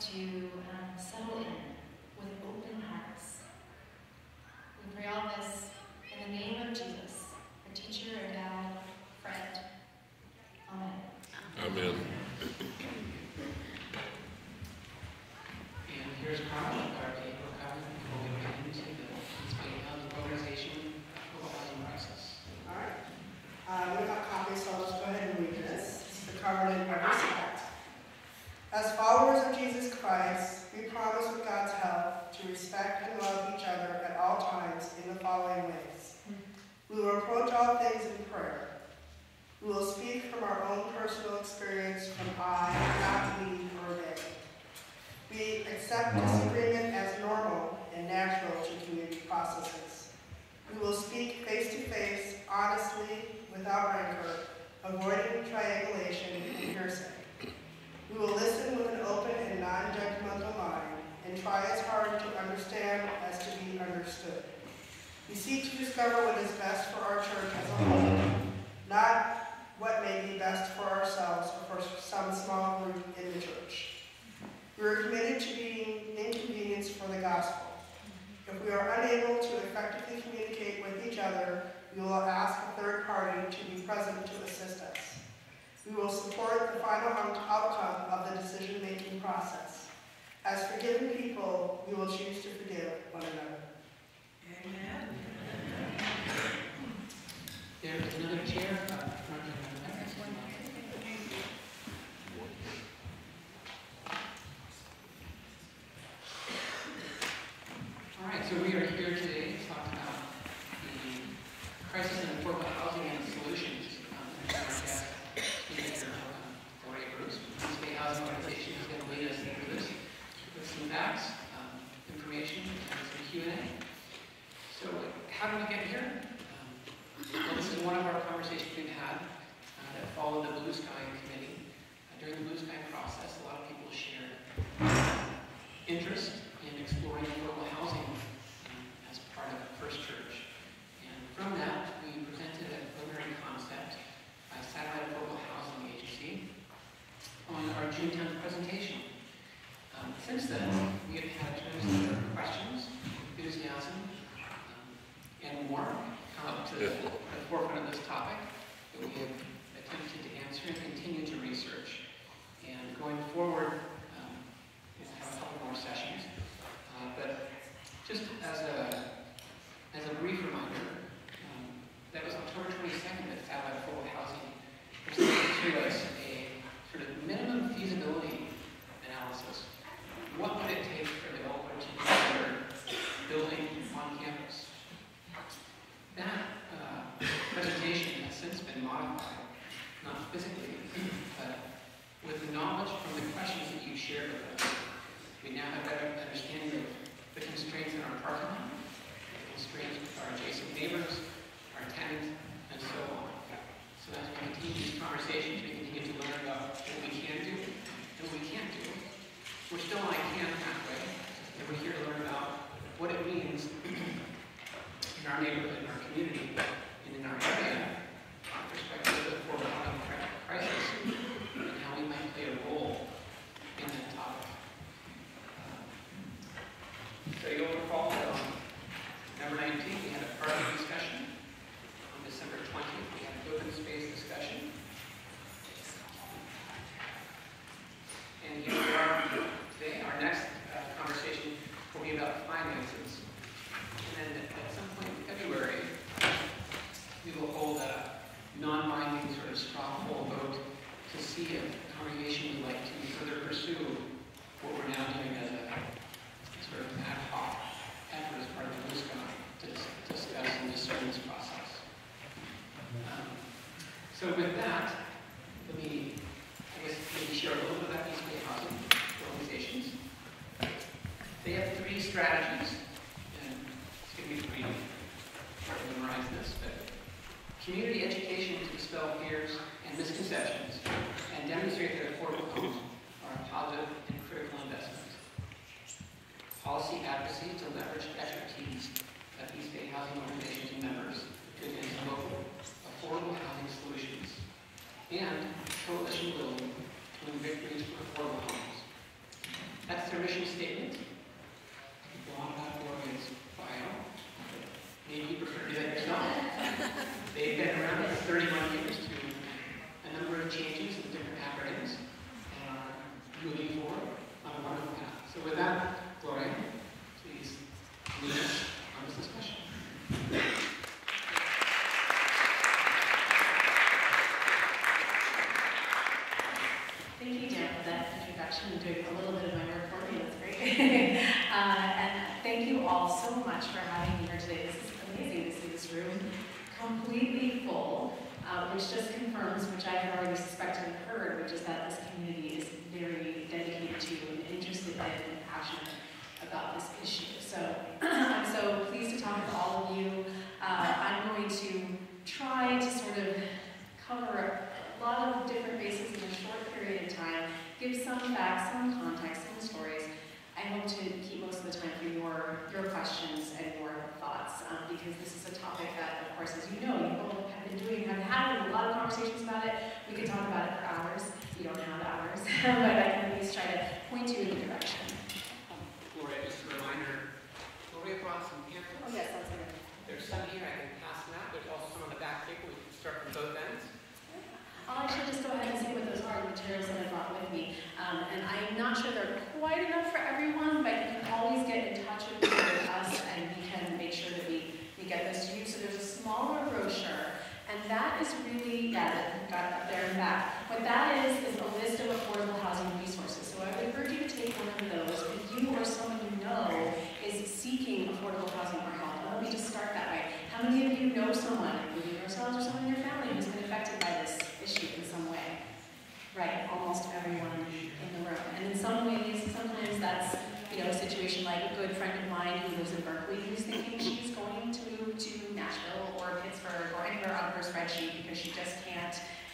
to and love each other at all times in the following ways. We will approach all things in prayer. We will speak from our own personal experience from I, not me, or they. We accept disagreement mm-hmm. as normal and natural to community processes. We will speak face-to-face, -face, honestly, without rancor, avoiding triangulation and hearsay. We will listen with an open and non-judgmental try as hard to understand as to be understood. We seek to discover what is best for our church as a whole, not what may be best for ourselves or for some small group in the church. We are committed to being inconvenienced for the gospel. If we are unable to effectively communicate with each other, we will ask a third party to be present to assist us. We will support the final outcome of the decision-making process. As forgiven people, we will choose to forgive one another. Amen. There's another chair. And coalition building to for affordable homes. That's their mission statement.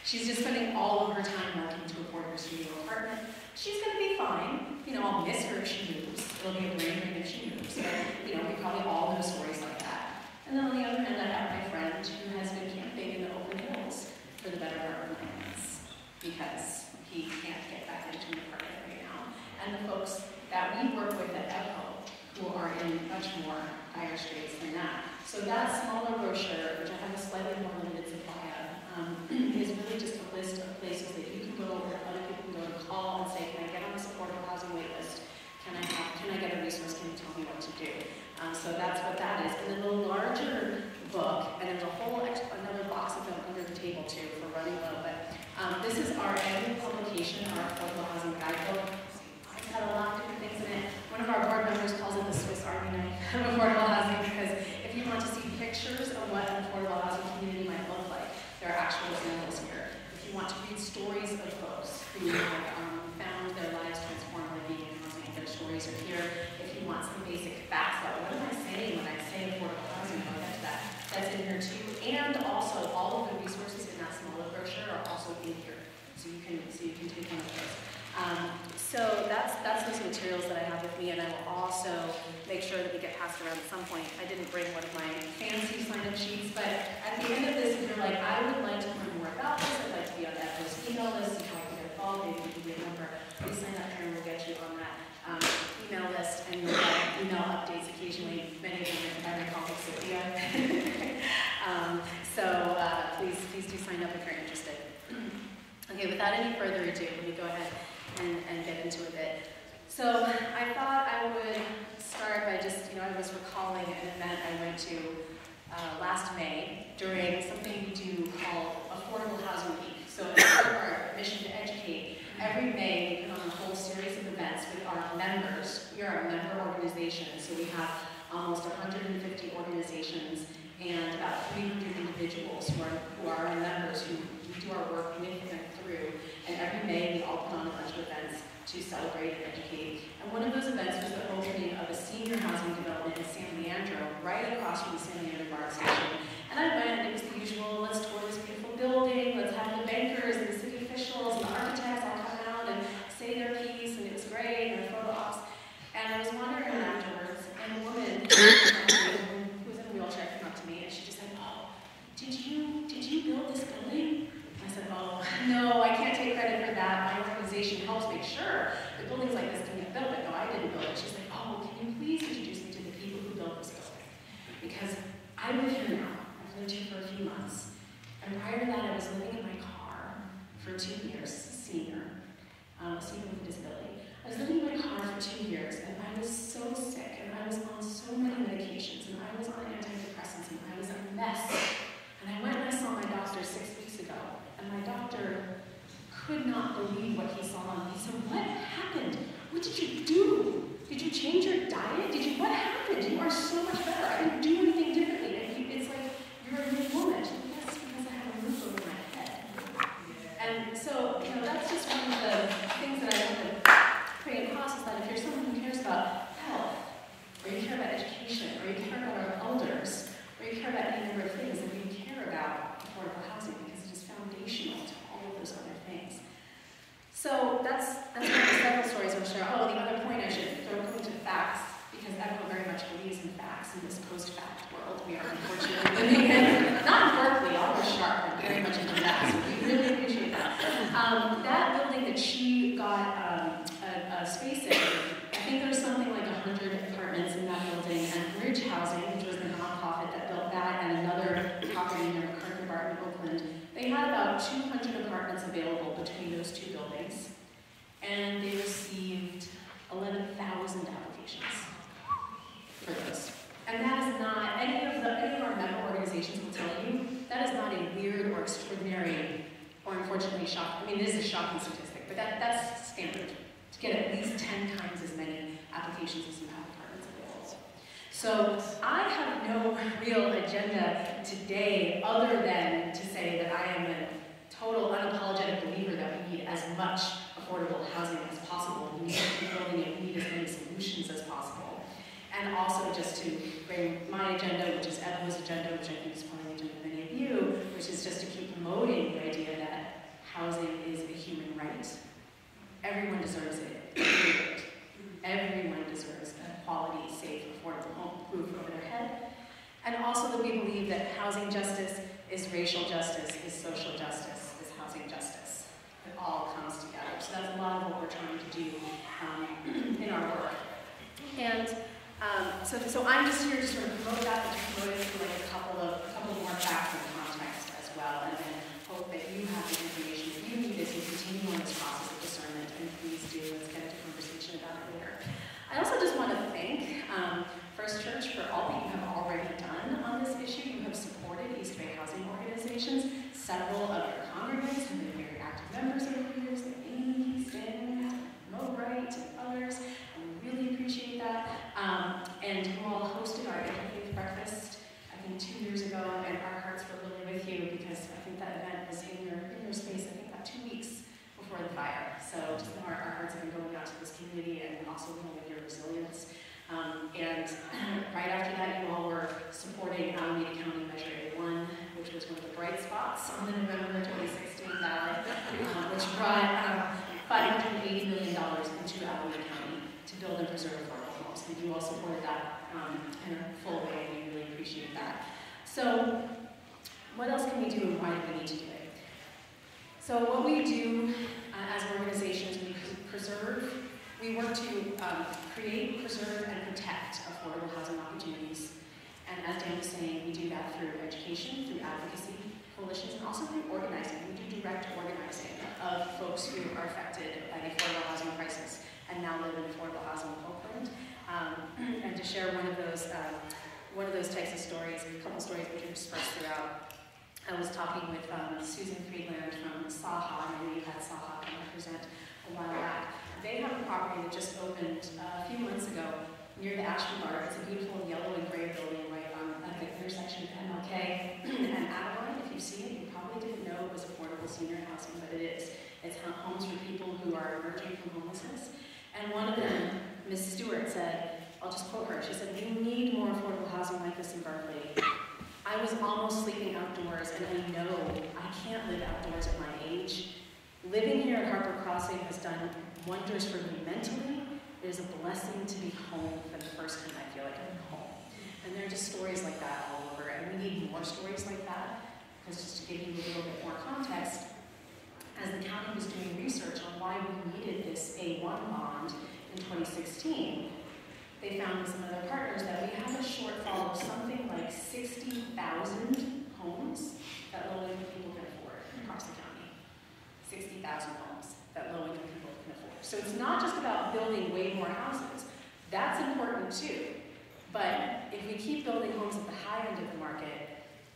She's just spending all of her time working to afford her studio apartment. She's gonna be fine. You know, I'll miss her if she moves. It'll be a brain drain if she moves. But, you know, we probably all know stories like that. And then on the other hand, I have my friend who has been camping in the open hills for the better part of nine months because he can't get back into an apartment right now. And the folks that we work with at ECHO, who are in much more dire straits than that. So that smaller brochure, which I have a slightly more limited um, is really just a list of places that you can go or other people can go to call and say, can I get on the affordable housing wait list? Can I have, can I get a resource? Can you tell me what to do? Um, so that's what that is. And then the larger book, and there's a whole ex- another box of them under the table too for running low. But um, this is our annual publication, our affordable housing guidebook. It's got a lot of different things in it. One of our board members calls it the Swiss Army knife of affordable housing because if you want to see pictures of what affordable housing community might look like, there are actual examples here. If you want to read stories of folks who have um, found their lives transformed by being in housing, their stories are here. If you want some basic facts about what am I saying when I say affordable housing, I'll get to that. That's in here too. And also, all of the resources in that smaller brochure are also in here. So you can, so you can take one of those. Um, so that's, that's those materials that I have with me, and I will also make sure that we get passed around at some point. I didn't bring one of my fancy sign-up sheets, but at the end of this, if you're like, I would like to learn more about this, I'd like to be on that post email list, and how I can get involved, maybe you can be a member, please sign up here and we'll get you on that um, email list, and you'll get email updates occasionally, many of them are very complex, Sophia. Um, so, uh, please, please do sign up if you're interested. Okay, without any further ado, let me go ahead and, and get into a bit. So I thought I would start by just, you know, I was recalling an event I went to uh, last May during something we do called Affordable Housing Week. So as part of our mission to educate, every May we put on a whole series of events with our members. We are a member organization, so we have almost 150 organizations and about 300 individuals who are, who are members who do our work with through. And every May, we all put on a bunch of events to celebrate and educate. And one of those events was the opening of a senior housing development in San Leandro, right across from the San Leandro BART Station. And I went, it was the usual, let's tour this beautiful building, let's have the bankers and the city officials and the architects all come out and say their piece, and it was great, and a photo ops. And I was wandering around afterwards, and a woman who was in a wheelchair came up to me, and she just said, oh, did you, did you build this building? I said, oh, no, I can't take credit for that. My organization helps make sure that buildings like this can get built, but no, I didn't build it. She's like, oh, can you please introduce me to the people who built this building? Because I live here now. I've lived here for a few months. And prior to that, I was living in my car for two years, senior, um, senior with a disability. I was living in my car for two years, and I was so sick, and I was on so many medications, and I was on antidepressants, and I was a mess. And I went and I saw my doctor six weeks ago, and my doctor could not believe what he saw. And he said, What happened? What did you do? Did you change your diet? Did you, what happened? You are so much better. I didn't do anything differently. And he, it's like, you're a new woman. She said, Yes, because I have a roof over my head. And so, you know, that's just one of the things that I want to pray across is that if you're someone who cares about health, or you care about education, or you care about our elders, or you care about any number of things, and you care about affordable housing because it is foundational to all of those other things. So that's that's one of the several stories I'll share. Oh, the other point I should throw into facts, because everyone very much believes in facts in this post-fact world we are unfortunately living in. Not in Berkeley, all we're sharp and very much into facts. We really appreciate that. Um, that building that she got um, a, a space in, I think there was something like 100 apartments in that building, and Bridge Housing, which was the nonprofit that built that, and another property near MacArthur BART in Oakland, they had about 200 apartments available between those two buildings, and they received 11,000 applications for those. And that is not, any of the, any of our member organizations will tell you, that is not a weird or extraordinary or unfortunately shock, I mean, it is a shocking statistic, but that, that's standard, to get at least 10 times as many applications as you have apartments available. So I have no real agenda today other than to say that I am a total unapologetic believer that we need as much affordable housing as possible. We need to be building it, we need as many solutions as possible. And also just to bring my agenda, which is EBHO's agenda, which I think is probably the agenda of many of you, which is just to keep promoting the idea housing is a human right. Everyone deserves it. Everyone deserves a quality, safe, affordable home, roof over their head. And also that we believe that housing justice is racial justice, is social justice, is housing justice. It all comes together. So that's a lot of what we're trying to do um, in our work. And um, so, so I'm just here to sort of promote that, and promote it through like a couple of, a couple more facts and context as well, and then hope that you have the information this process of discernment, and please do, let's get into conversation about it later. I also just want to thank um, First Church for all that you have already done on this issue. You have supported East Bay housing organizations. Several of your congregants have been very active members over the years, like Amy, Stan, Mo Wright, and others. And we really appreciate that. Um, and you all hosted our interfaith breakfast, I think, two years ago, and our hearts were really with you because I think that event was in your, in your space, I think, about two weeks before the fire. So just know our, our hearts have been going out to this community and also knowing your resilience. Um, and right after that, you all were supporting Alameda County Measure A1, which was one of the bright spots on the November 2016 ballot, uh, which brought um, $580 million into Alameda County to build and preserve affordable homes. And you all supported that um, in a full way, and we really appreciate that. So what else can we do and why do we need to do it? So what we do uh, as an organization is we preserve, we work to um, create, preserve, and protect affordable housing opportunities. And as Dan was saying, we do that through education, through advocacy coalitions, and also through organizing. We do direct organizing of folks who are affected by the affordable housing crisis and now live in affordable housing in Oakland. Um, and to share one of those, um, one of those types of stories, a couple stories which are dispersed throughout. I was talking with um, Susan Friedland from SAHA, know you had SAHA come represent a while back. they have a property that just opened uh, a few months ago near the Ashby BART. It's a beautiful yellow and gray building right on at the intersection of MLK and Adeline. If you see it, you probably didn't know it was affordable senior housing, but it is. It's homes for people who are emerging from homelessness. And one of them, Ms. Stewart said, I'll just quote her, she said, we need more affordable housing like this in Berkeley. I was almost sleeping outdoors, and I know I can't live outdoors at my age. Living here at Harper Crossing has done wonders for me mentally. It is a blessing to be home for the first time I feel like I'm home. And there are just stories like that all over, and we need more stories like that. Because just to give you a little bit more context, as the county was doing research on why we needed this A1 bond in 2016, they found with some of their partners that we have a shortfall of something like 60,000 homes that low-income people can afford across the county. 60,000 homes that low-income people can afford. So it's not just about building way more houses. That's important too. But if we keep building homes at the high end of the market,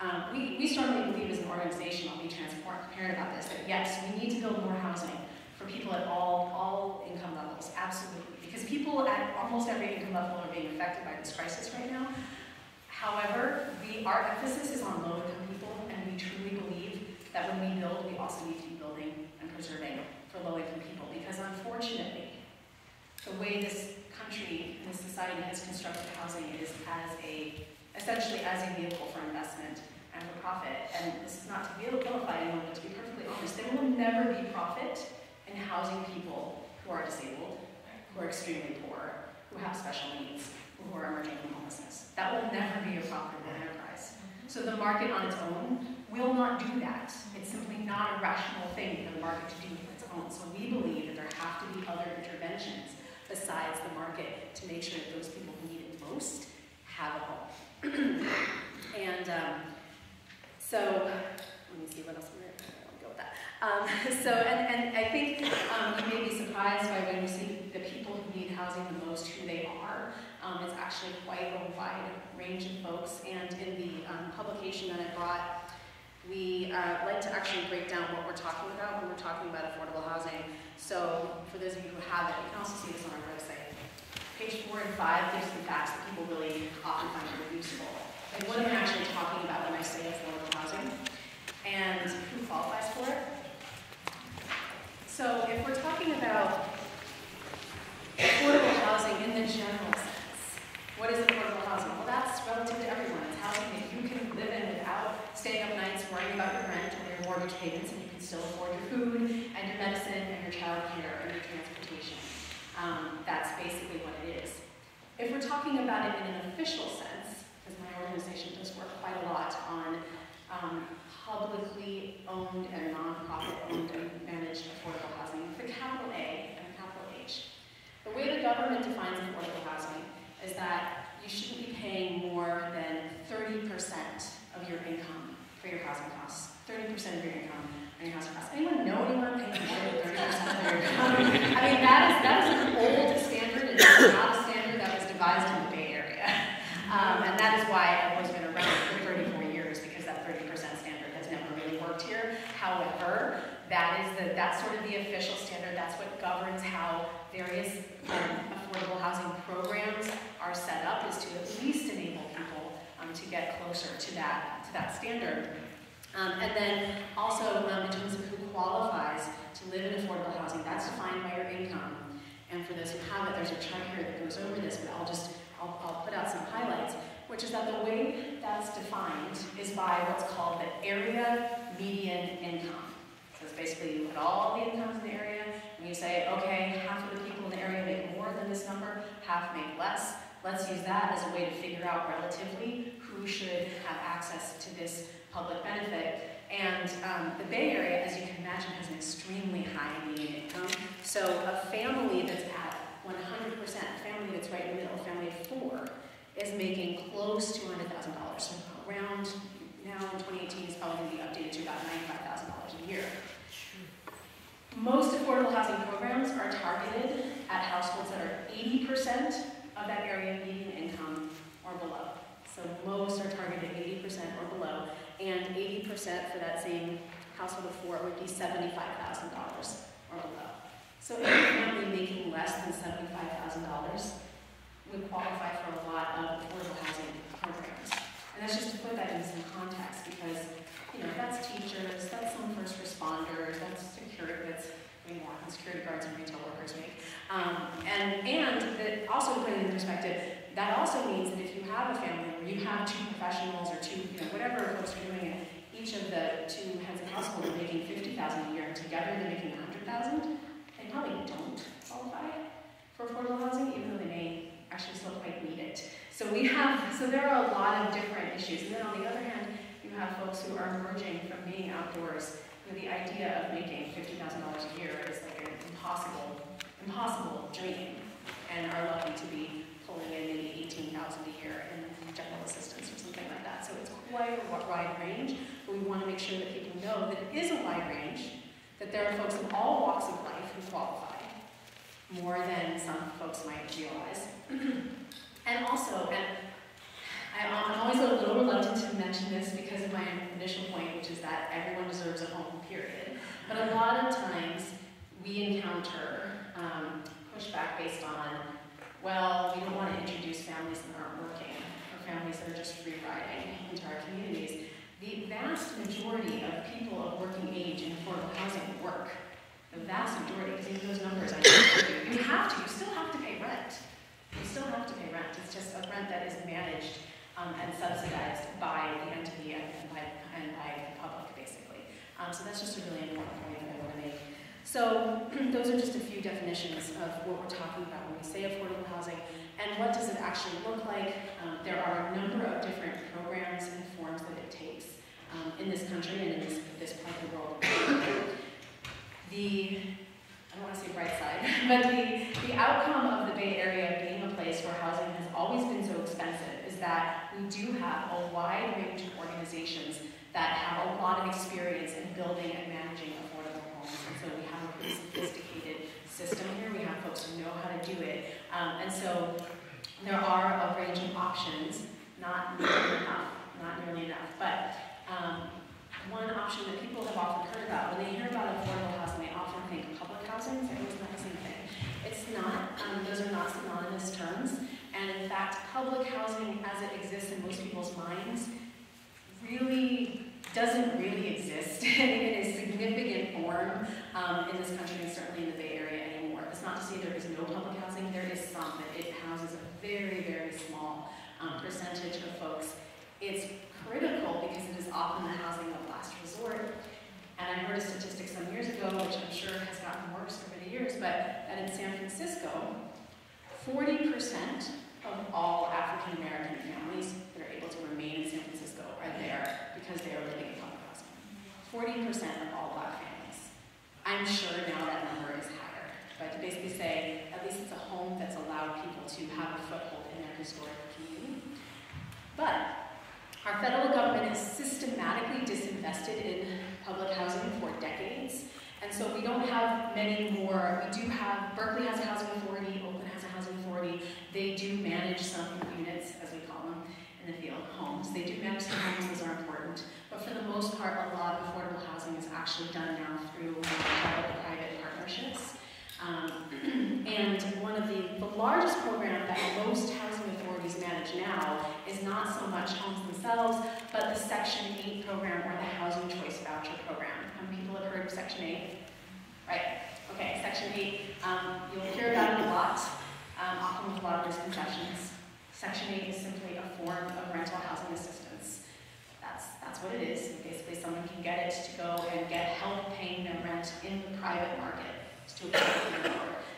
um, we, we strongly believe as an organization, I'll be transparent about this, that yes, we need to build more housing for people at all, all income levels, absolutely. Because people at almost every income level are being affected by this crisis right now. However, we, our emphasis is on low-income people, and we truly believe that when we build, we also need to be building and preserving for low-income people. Because unfortunately, the way this country and this society has constructed housing is as a, essentially as a vehicle for investment profit. And this is not to be vilify anyone, but to be perfectly honest, there will never be profit in housing people who are disabled, who are extremely poor, who have special needs, who are emerging from homelessness. That will never be a profitable enterprise. So the market on its own will not do that. It's simply not a rational thing for the market to do on its own. So we believe that there have to be other interventions besides the market to make sure that those people who need it most have a home. and um, so, let me see what else we're going to go with that. Um, so, and, and I think um, you may be surprised by when you see the people who need housing the most, who they are. Um, it's actually quite a wide range of folks. And in the um, publication that I brought, we uh, like to actually break down what we're talking about when we're talking about affordable housing. So for those of you who have it, you can also see this on our website. Page four and five gives some facts that people really often find really useful. Like what am I actually talking about when I say affordable housing? And who qualifies for it? So if we're talking about affordable housing in the general sense, what is affordable housing? Well, that's relative to everyone. It's housing that you can live in without staying up nights worrying about your rent or your mortgage payments, and you can still afford your food and your medicine and your child care and your transportation. Um, that's basically what it is. If we're talking about it in an official sense, organization does work quite a lot on um, publicly owned and nonprofit owned and managed affordable housing, a capital A and a capital H. The way the government defines affordable housing is that you shouldn't be paying more than 30% of your income for your housing costs. 30% of your income on your housing costs. Anyone know anyone paying more than 30% of their income? I mean, that is, that is an old standard, and it's not a standard that was devised in the Bay Area. Um, and that is why I've always been around for 34 years, because that 30% standard has never really worked here. However, that is the, that's sort of the official standard. That's what governs how various um, affordable housing programs are set up, is to at least enable people um, to get closer to that, to that standard. Um, and then also um, in terms of who qualifies to live in affordable housing, that's defined by your income. And for those who have it, there's a chart here that goes over this, but I'll just, I'll, I'll put out some highlights, which is that the way that's defined is by what's called the area median income. So it's basically you look at all the incomes in the area, and you say, okay, half of the people in the area make more than this number, half make less. Let's use that as a way to figure out relatively who should have access to this public benefit. And um, the Bay Area, as you can imagine, has an extremely high median income. So a family that's at 100%, family that's right in the middle, family of four, is making close to $100,000. So around now in 2018 is probably going to be updated to about $95,000 a year. Most affordable housing programs are targeted at households that are 80% of that area median income or below. So most are targeted 80% or below, and 80% for that same household of four would be $75,000 or below. So any family making less than seventy-five thousand dollars would qualify for a lot of affordable housing programs. And that's just to put that in some context, because, you know, that's teachers, that's some first responders, that's security, that's, mean, more than security guards and retail workers make. Um, and, and that also put it in perspective, that also means that if you have a family where you have two professionals or two, you know, whatever folks are doing it, each of the two heads of household are making fifty thousand a year, and together they're making a hundred thousand, probably don't qualify for affordable housing, even though they may actually still quite need it. So we have, so there are a lot of different issues. And then on the other hand, you have folks who are emerging from being outdoors with the idea of making fifty thousand dollars a year is like an impossible, impossible dream, and are lucky to be pulling in maybe eighteen thousand a year in general assistance or something like that. So it's quite a wide range, but we want to make sure that people know that it is a wide range, that there are folks in all walks of life who qualify, more than some folks might realize. and also, and I'm always a little reluctant to mention this because of my initial point, which is that everyone deserves a home, period. But a lot of times, we encounter um, pushback based on, well, we don't want to introduce families that aren't working, or families that are just free riding into our communities. The vast majority of people of working age in affordable housing work. The vast majority, because even those numbers I you, you have to, you still have to pay rent. You still have to pay rent. It's just a rent that is managed um, and subsidized by the entity and, and by, and by the public, basically. Um, so that's just a really important point that I want to make. So those are just a few definitions of what we're talking about when we say affordable housing and what does it actually look like. Um, there are a number of different programs and forms that it takes um, in this country and in this, this part of the world. The, I don't want to say bright side, but the, the outcome of the Bay Area being a place where housing has always been so expensive is that we do have a wide range of organizations that have a lot of experience in building and managing affordable homes. And so we have a pretty sophisticated system here. We have folks who know how to do it. Um, and so there are a range of options, not nearly enough, not nearly enough. But um, one option that people have often heard about, when they hear about affordable housing, they often think public housing, so it's not the same thing. It's not, um, those are not synonymous terms. And in fact, public housing as it exists in most people's minds really doesn't really exist in a significant form um, in this country and certainly in the Bay Area It's not to say there is no public housing, there is some, but it houses a very, very small um, percentage of folks. It's critical because it is often the housing of last resort. And I heard a statistic some years ago, which I'm sure has gotten worse over the years, but that in San Francisco, 40% of all African American families that are able to remain in San Francisco are there because they are living in public housing. 40% of all black families. I'm sure now that number is higher, but to basically say at least it's a home that's allowed people to have a foothold in their historic community. But our federal government has systematically disinvested in public housing for decades, and so we don't have many more. We do have, Berkeley has a housing authority, Oakland has a housing authority. They do manage some units, as we call them, in the field, homes. They do manage some homes, those are important. But for the most part, a lot of affordable housing is actually done now through public-private partnerships. Um, and one of the, the largest program that most housing authorities manage now is not so much homes themselves, but the Section 8 program or the Housing Choice Voucher Program. How many people have heard of Section 8? Right, okay, Section 8, um, you'll hear about it a lot, um, often with a lot of misconceptions. Section 8 is simply a form of rental housing assistance. That's, that's what it is. Basically, someone can get it to go and get help paying their rent in the private market to a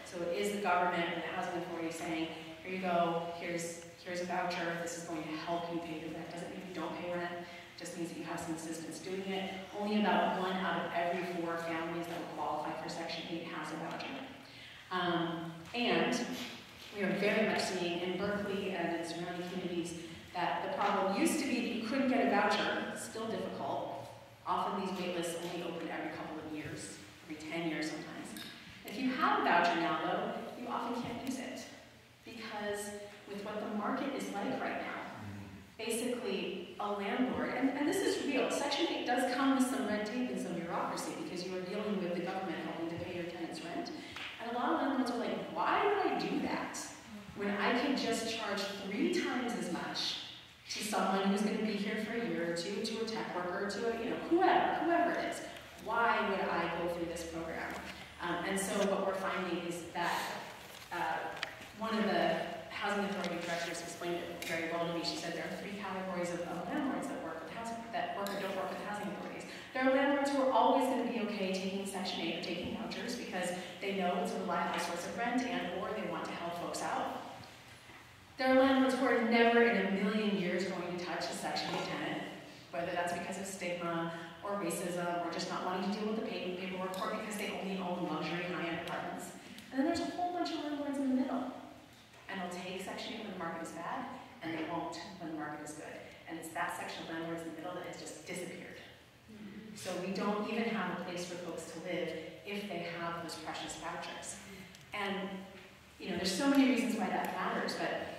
So it is the government and the housing authority saying, here you go, here's, here's a voucher, this is going to help you pay your rent. Doesn't mean you don't pay rent, just means that you have some assistance doing it. Only about one out of every four families that will qualify for Section 8 has a voucher. Um, and we are very much seeing in Berkeley and in surrounding communities that the problem used to be that you couldn't get a voucher, still difficult. Often these wait lists only open every couple of years, every 10 years sometimes. If you have a voucher now, though, you often can't use it because with what the market is like right now, basically a landlord, and, and this is real, Section 8 does come with some red tape and some bureaucracy because you are dealing with the government helping to pay your tenants rent. And a lot of landlords are like, why would I do that when I can just charge three times as much to someone who's going to be here for a year or two, to a tech worker, to a, you know, whoever, whoever it is and so what we're finding is that uh, one of the housing authority directors explained it very well to me. She said there are three categories of, of landlords that work with housing, that work or don't work with housing authorities. There are landlords who are always going to be okay taking Section 8 or taking vouchers because they know it's a reliable source of rent and or they want to help folks out. There are landlords who are never in a million years going to touch a Section 8 tenant, whether that's because of stigma or racism or just not wanting to deal with the paperwork or because they only own luxury high-end apartments. And then there's a whole bunch of landlords in the middle. And they'll take Section 8 when the market is bad, and they won't when the market is good. And it's that section of landlords in the middle that has just disappeared. Mm-hmm. So we don't even have a place for folks to live if they have those precious vouchers. And, you know, there's so many reasons why that matters, but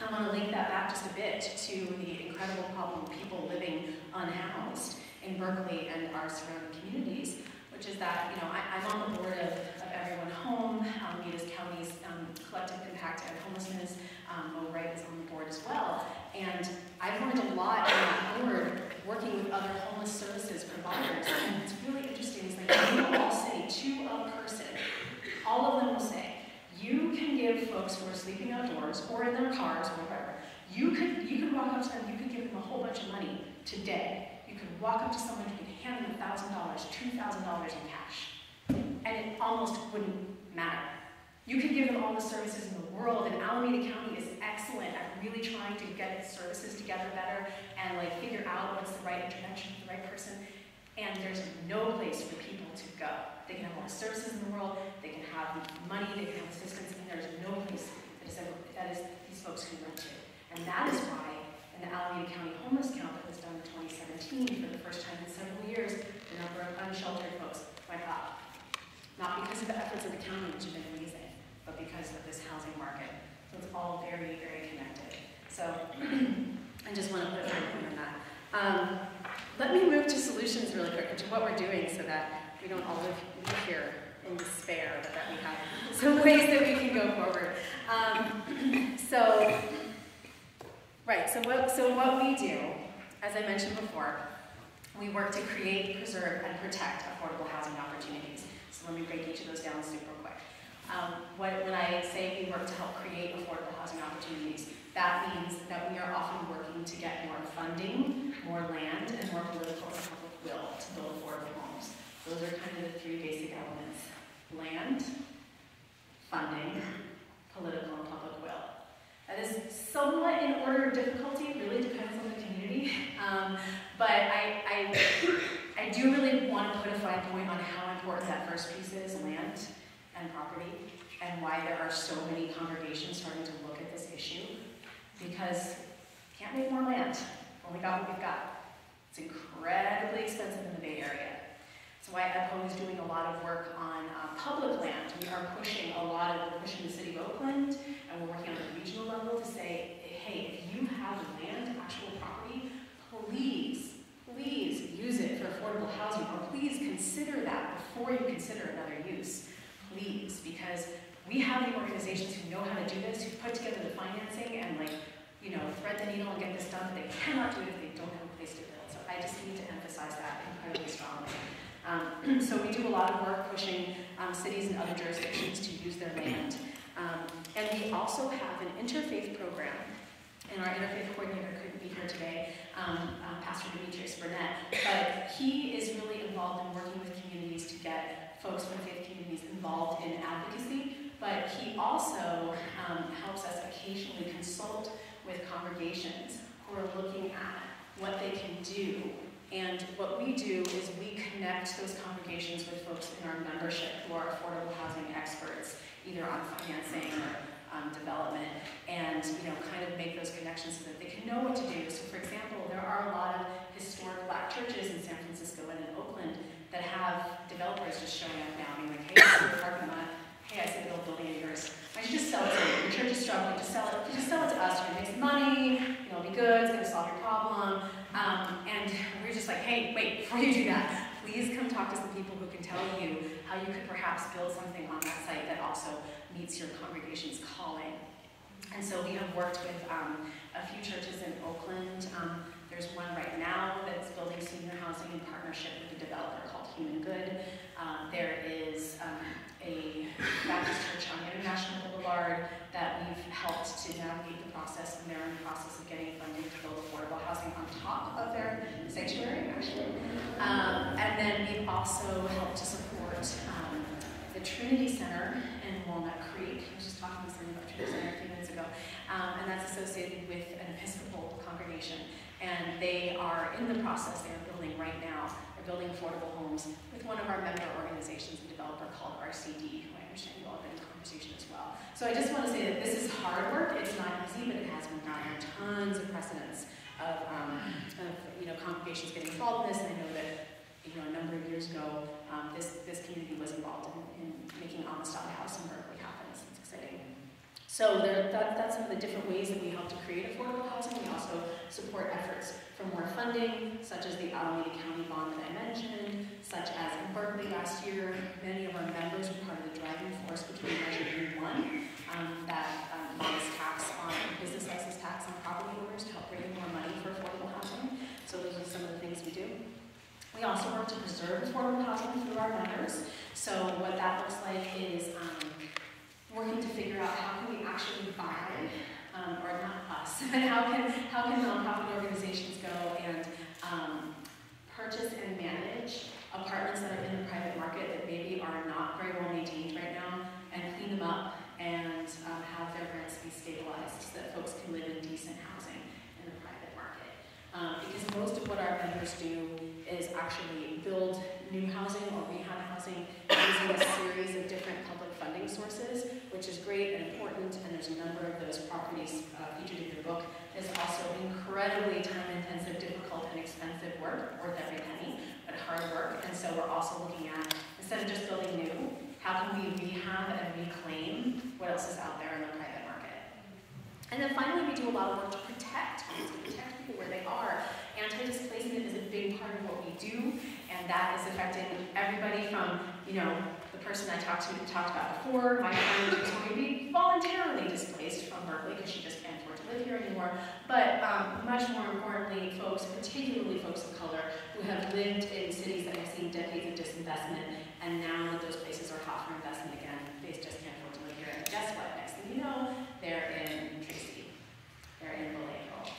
I want to link that back just a bit to the incredible problem of people living unhoused in Berkeley and our surrounding communities, which is that, you know, I, am on the board of, of Everyone Home, um, County's um, collective impact and homelessness. Um, Mo Wright is on the board as well. And I've learned a lot in that board working with other homeless services providers. And it's really interesting is like they all say to a person, all of them will say, you can give folks who are sleeping outdoors or in their cars or whatever, you could, you could walk up to them, you could give them a whole bunch of money today. Walk up to someone, could hand them $1,000, $2,000 in cash. And it almost wouldn't matter. You could give them all the services in the world, and Alameda County is excellent at really trying to get its services together better and like figure out what's the right intervention for the right person. And there's no place for people to go. They can have all the services in the world, they can have money, they can have assistance, and there's no place that is, that is these folks can run to. And that is why in the Alameda County homeless count that was done in 2017, for the first time in several years, the number of unsheltered folks went up. Not because of the efforts of the county, which have been amazing, but because of this housing market. So it's all very, very connected. So I just want to put a point on that. Um, let me move to solutions really quick, to what we're doing so that we don't all live, live here in despair, but that we have some ways that we can go forward. Um, so, right, so what, so what we do, as I mentioned before, we work to create, preserve, and protect affordable housing opportunities. So let me break each of those down super quick. Um, when, I say we work to help create affordable housing opportunities, that means that we are often working to get more funding, more land, and more political will to build affordable homes. Those are kind of the three basic elements. Land, funding, political and public will. That is somewhat in order of difficulty, really depends on the Um, but I, I, I do really want to put a fine point on how important that first piece is, land and property, and why there are so many congregations starting to look at this issue. Because can't make more land. Only got what we've got. It's incredibly expensive in the Bay Area. So why EBHO is doing a lot of work on uh, public land. We are pushing a lot of, we're pushing the city of Oakland, and we're working on the regional level to say, hey, if you have land, actual property, please, please use it for affordable housing, or please consider that before you consider another use. Please, because we have the organizations who know how to do this, who put together the financing and like, you know, thread the needle and get this done, but they cannot do it if they don't have a place to build. So I just need to emphasize that incredibly strongly. Um, so we do a lot of work pushing um, cities and other jurisdictions to use their land. Um, and we also have an interfaith program, and our interfaith coordinator couldn't be here today, um, um, Pastor Demetrius Burnett, but he is really involved in working with communities to get folks from faith communities involved in advocacy, but he also um, helps us occasionally consult with congregations who are looking at what they can do. And what we do is we connect those congregations with folks in our membership who are affordable housing experts, either on financing or development, and you know, kind of make those connections so that they can know what to do. So for example, there are a lot of historic black churches in San Francisco and in Oakland that have developers just showing up now being like, hey, this is the parking lot. Hey, I see the old building of yours. Why don't you just sell it to me? Your church is struggling. Just sell it. Just sell it to us. You're gonna make some money. You know, it'll be good. It's gonna solve your problem. Um, and we're just like, hey, wait, before you do that, please come talk to some people who can tell you how you could perhaps build something on that site that also meets your congregation's calling. And so we have worked with um, a few churches in Oakland. Um, there's one right now that's building senior housing in partnership with a developer called HumanGood. Um, there is um, a Baptist church on International Boulevard that we've helped to navigate the process, and they're in the process of getting funding to build affordable housing on top of their sanctuary, actually. Um, and then we've also helped to support um, the Trinity Center in Walnut Creek. I was just talking to someone about Trinity Center a few minutes ago, um, and that's associated with an Episcopal congregation. And they are in the process, they are building right now, they're building affordable homes with one of our member organizations, a developer called RCD, who I understand you all have been in conversation as well. So I just want to say that this is hard work, it's not easy, but it has been done. Tons of precedents of, um, of you know, congregations getting involved in this, and I know that you know, a number of years ago, um, this, this community was involved in, in making Amistad House in Berkeley happen. So it's exciting. So there, that, that's some of the different ways that we help to create affordable housing. We also support efforts for more funding, such as the Alameda County bond that I mentioned, such as in Berkeley last year, many of our members were part of the driving force between Measure U1, um, that um, tax on business license tax on property owners to help bring more money for affordable housing. So those are some of the things we do. We also work to preserve affordable housing through our members. So what that looks like is um, working to figure out how can we actually buy, um, or not us, but how can, how can nonprofit organizations go and um, purchase and manage apartments that are in the private market that maybe are not very well maintained right now and clean them up and um, have their rents be stabilized so that folks can live in decent housing in the private market. Um, because most of what our members do is actually build new housing or rehab housing using a series of different public funding sources, which is great and important, and there's a number of those properties uh, featured in your book. It's also incredibly time-intensive, difficult, and expensive work, worth every penny, but hard work. And so we're also looking at, instead of just building new, how can we rehab and reclaim what else is out there in the private market? And then finally, we do a lot of work to protect to protect people where they are. Anti-displacement is a big part of what we do, and that is affecting everybody from, you know, the person I talked to talked about before, my friend who's going to be voluntarily displaced from Berkeley because she just live here anymore, but um, much more importantly, folks, particularly folks of color, who have lived in cities that have seen decades of disinvestment, and now that those places are hot for investment again, they just can't afford to live here. And guess what? Next thing you know, they're in Tracy, they're in Vallejo,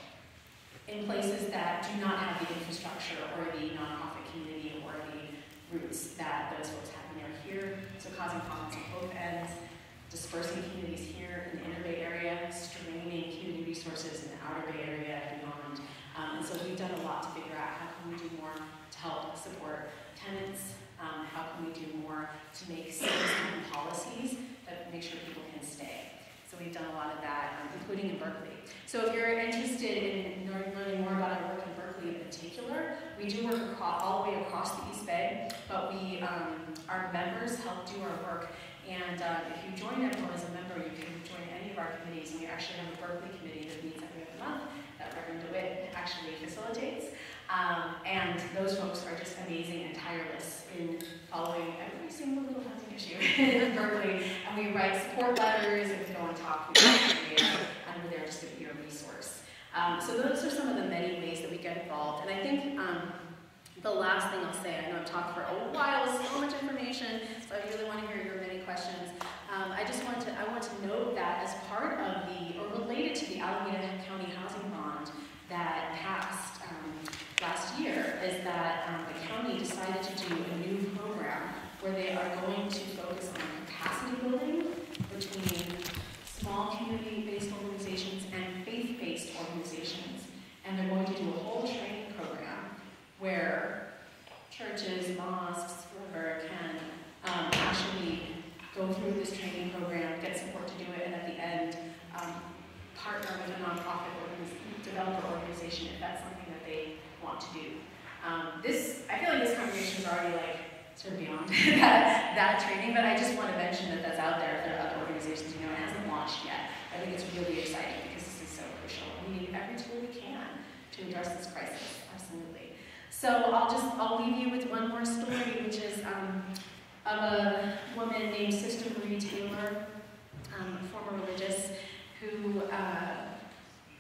in places that do not have the infrastructure or the nonprofit community or the roots that those folks have. They're here, so causing problems on both ends, dispersing communities here in the inner Bay Area, straining community resources in the outer Bay Area and beyond. Um, and so we've done a lot to figure out how can we do more to help support tenants, um, how can we do more to make cities policies that make sure people can stay. So we've done a lot of that, um, including in Berkeley. So if you're interested in learning more about our work in Berkeley in particular, we do work across, all the way across the East Bay, but we, um, our members help do our work. And uh, if you join EBHO as a member, you can join any of our committees. We actually have a Berkeley committee that meets every other month that Reverend DeWitt actually facilitates. Um, and those folks are just amazing and tireless in following every single little housing issue in Berkeley. And we write support letters and go and talk with the and we're there just to be a resource. Um, so those are some of the many ways that we get involved. And I think um, the last thing I'll say, I know I've talked for a while, so much information, so I really want to hear your many questions. Um, I just want to, I want to note that as part of the, or related to the Alameda County Housing Bond that passed um, last year, is that um, the county decided to do a new program where they are going to focus on capacity building between small community-based organizations and faith-based organizations. And they're going to do a whole training program where churches, mosques, whoever can go through this training program, get support to do it, and at the end, um, partner with a nonprofit organiz- developer organization if that's something that they want to do. Um, this, I feel like this conversation is already like sort of beyond that, that training, but I just want to mention that that's out there are other organizations, you know, it hasn't launched yet. I think it's really exciting because this is so crucial. We need every tool we can to address this crisis, absolutely. So I'll just, I'll leave you with one more story, which is um, of a woman named Sister Marie Taylor, um, former religious, who, uh,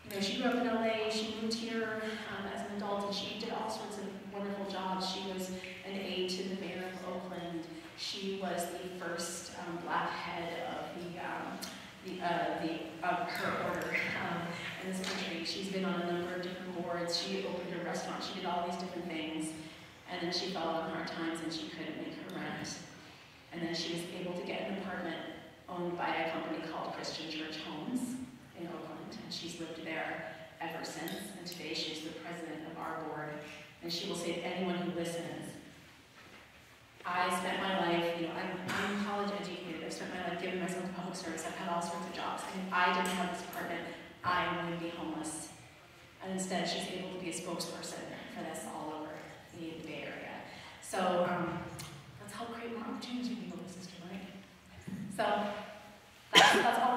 you know, she grew up in LA, she moved here um, as an adult, and she did all sorts of wonderful jobs. She was an aide to the mayor of Oakland. She was the first um, black head of the, um, the, uh, the, of her order um, in this country. She's been on a number of different boards. She opened a restaurant. She did all these different things. And then she fell on hard times and she couldn't make her rent. And then she was able to get an apartment owned by a company called Christian Church Homes in Oakland. And she's lived there ever since. And today she's the president of our board. And she will say to anyone who listens, I spent my life, you know, I'm, I'm college educated. I've spent my life giving myself to public service. I've had all sorts of jobs. And if I didn't have this apartment, I would be homeless. And instead, she's able to be a spokesperson for this all over the Bay Area. So um, help create more opportunities for people, Sister Mike. So that's, all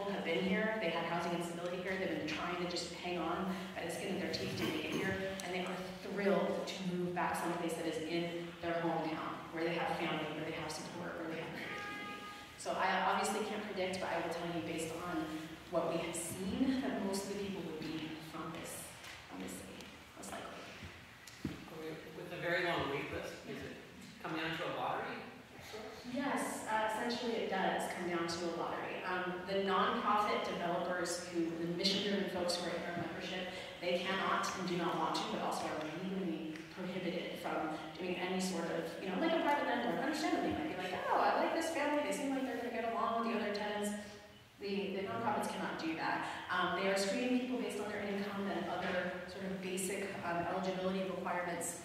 people have been here, they had housing instability here, they've been trying to just hang on by the skin of their teeth to it here, and they are thrilled to move back someplace that is in their hometown, where they have family, where they have support, where they have community. So I obviously can't predict, but I will tell you based on what we have seen, that most of the people would be from this, from this city, most likely. With a very long wait list, is it come down to a lottery? Yes, uh, essentially it does come down to a lottery. Um, the nonprofit developers who, the mission-driven folks who are in our membership, they cannot and do not want to, but also are legally prohibited from doing any sort of, you know, like a private landlord. Understandably, might be like, oh, I like this family, they seem like they're going to get along with the other tenants. The, the nonprofits cannot do that. Um, they are screening people based on their income and other sort of basic um, eligibility requirements,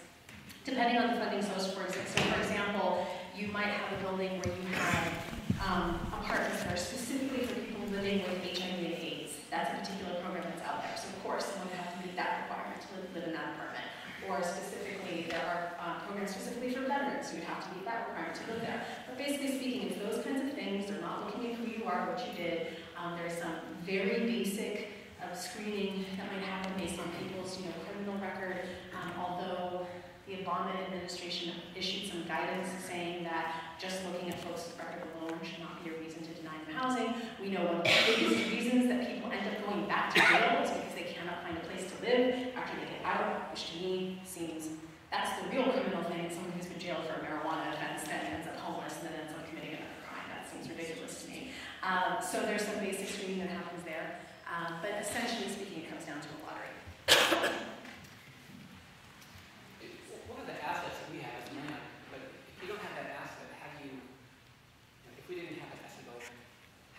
depending on the funding source. For so for example, you might have a building where you have um, apartments that are specifically for people living with HIV and AIDS. That's a particular program that's out there. So of course, someone would have to meet that requirement to live, in that apartment. Or specifically, there are uh, programs specifically for veterans who would have to meet that requirement to live there. But basically speaking, it's those kinds of things. They're not looking at who you are, what you did. Um, there's some very basic uh, screening that might happen based on people's, you know, criminal record. Um, although the Obama administration issued some guidance saying that just looking at folks' record alone should not be a reason to deny them housing. We know one of the biggest reasons that people end up going back to jail is because they cannot find a place to live after they get out, which to me seems that's the real criminal thing. Someone who's been jailed for a marijuana offense ends up homeless and then ends up committing another crime. That seems ridiculous to me. Um, so there's some basic screening that happens there. Um, but essentially speaking, it comes down to a lottery.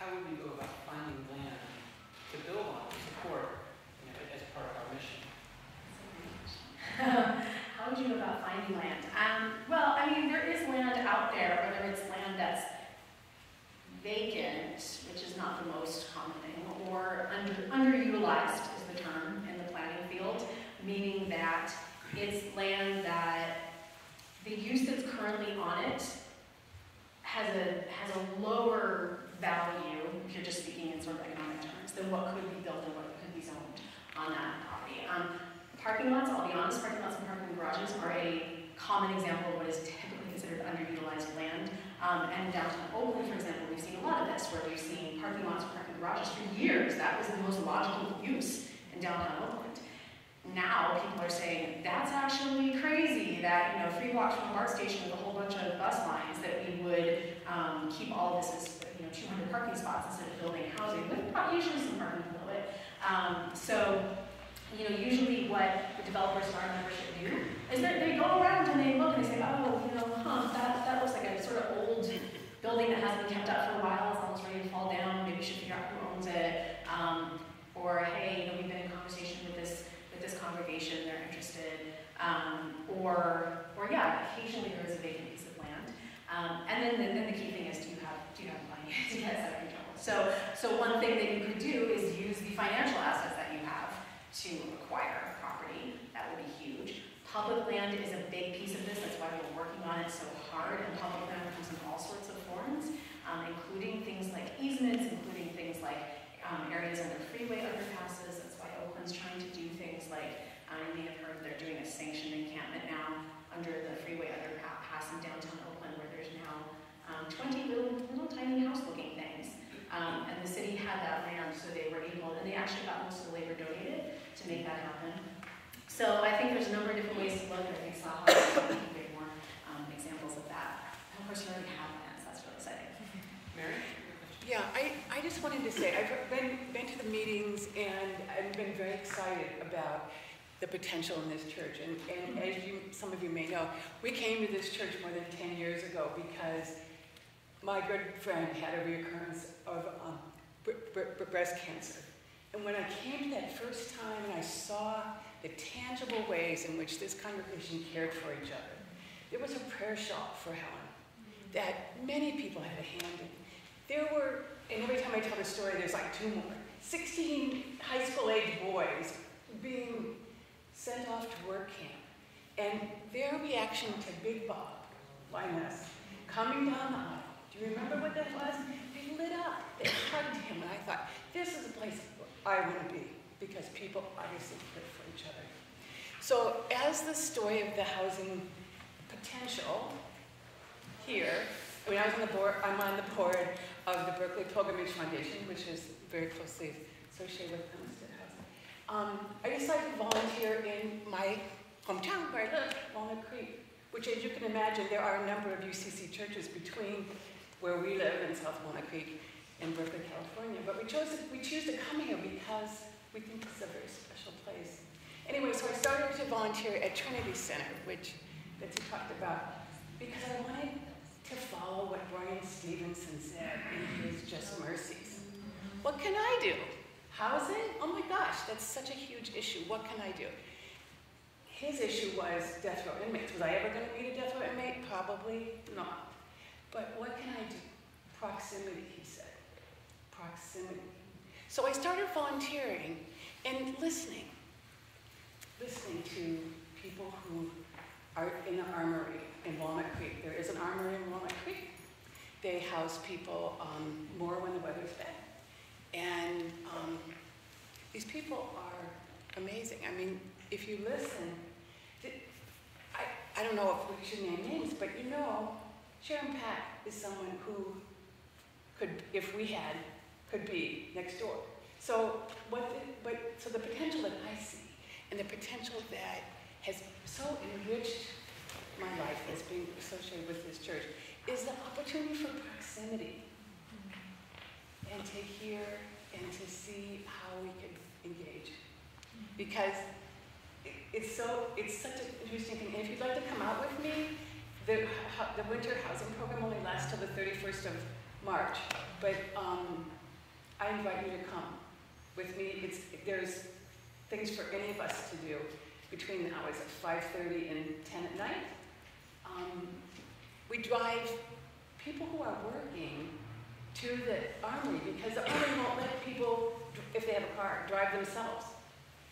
how would we go about finding land to build on, to support, you know, as part of our mission? How would you go about finding land? I mean, there is land out there, whether it's land that's vacant, which is not the most common thing, or under, underutilized is the term in the planting field, meaning that it's land that the use that's currently on it has a, has a lower value, if you're just speaking in sort of economic terms, than what could be built and what could be zoned on that property. Um, parking lots, I'll be honest, parking lots and parking garages are a common example of what is typically considered underutilized land. Um, and in downtown Oakland, for example, we've seen a lot of this, where we've seen parking lots and parking for years. That was the most logical use in downtown Oakland. Now, people are saying, that's actually crazy, that, you know, three blocks from a BART station with a whole bunch of bus lines, that we would um, keep all this as, you know, 200 parking spots instead of building housing, with usually some parking below it. Um, so, you know, usually what the developers in our membership do is that they go around and they look and they say, oh, you know, huh, that, that looks like a sort of old building that hasn't been kept up for a while, it's almost ready to fall down, maybe we should figure out who owns it. Um, or, hey, you know, we've been in conversation with this, with this congregation, they're interested. Um, or, or yeah, occasionally there is a vacant piece of land. Um, and then, the, then the key thing is, do you have, do you have money to get out of control? So, so one thing that you could do is use the financial assets that you have to acquire property. That would be huge. Public land is a big piece of this. That's why we're working on it so hard. And public land comes in all sorts of forms, um, including things like easements, including things like um, areas under freeway underpasses. That's why Oakland's trying to do things like, um, you may have heard they're doing a sanctioned encampment now under the freeway underpass in downtown Oakland, where there's now um, 20 little, little tiny house-looking things. Um, and the city had that land, so they were able, and they actually got most of the labor donated to make that happen. So I think there's a number of different ways to look. I think SAHA give more um, examples of that. And of course, you already have plans. That's really exciting. Mary? Yeah, I, I just wanted to say, I've been, been to the meetings and I've been very excited about the potential in this church. And, and as you, some of you may know, we came to this church more than 10 years ago because my good friend had a reoccurrence of um, br- br- br- breast cancer. And when I came to that first time and I saw the tangible ways in which this congregation cared for each other, there was a prayer shawl for Helen that many people had a hand in. There were, and every time I tell the story, there's like two more. 16 high school age boys being sent off to work camp. And their reaction to Big Bob, Linus, coming down the aisle, do you remember what that was? They lit up, they hugged him, and I thought, this is a place I want to be, because people obviously care for each other. So as the story of the housing potential here, I mean, I was on the board, I'm on the board of the Berkeley Pilgrimage Foundation, which is very closely associated with Amistad Housing. Um, I decided to volunteer in my hometown where I live, Walnut Creek, which as you can imagine, there are a number of UCC churches between where we live in South Walnut Creek and Berkeley, California. But we chose, we choose to come here because we think it's a very special place. Anyway, so I started to volunteer at Trinity Center, which Betsy talked about, because I wanted to follow what Bryan Stevenson said in his Just Mercies. What can I do? Housing? Oh my gosh, that's such a huge issue. What can I do? His issue was death row inmates. Was I ever going to meet a death row inmate? Probably not. But what can I do? Proximity, he said. Proximity. So I started volunteering and listening. Listening to people who are in the armory in Walnut Creek. There is an armory in Walnut Creek. They house people um, more when the weather's bad. And um, these people are amazing. I mean, if you listen, I, I don't know if we should name names, but you know, Sharon Pack is someone who could, if we had, could be next door. So what the, but, so the potential that I see and the potential that has so enriched my life as being associated with this church is the opportunity for proximity and to hear and to see how we can engage. Because it's so, it's such an interesting thing. And if you'd like to come out with me, the, the winter housing program only lasts till the 31st of March. But um, I invite you to come with me. It's, there's things for any of us to do between the hours of 5:30 and 10 at night. Um, We drive people who are working to the armory because the armory won't let people, if they have a car, drive themselves.